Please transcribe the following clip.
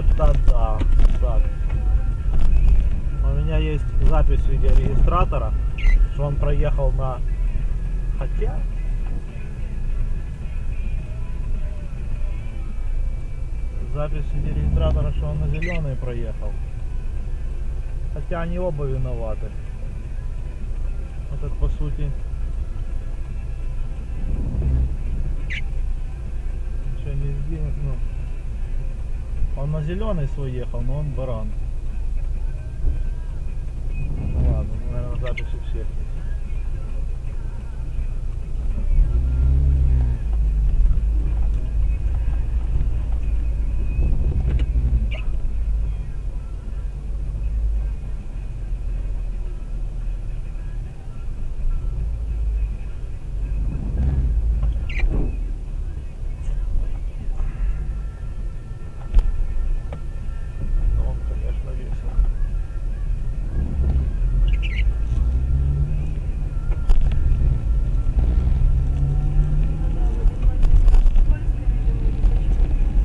Это да. Так. У меня есть запись видеорегистратора, что он проехал на... Хотя... Запись видеорегистратора, что он на зеленый проехал. Хотя они оба виноваты. Этот, по сути, ничего не сделать, но. Он на зеленый свой ехал, но он баран.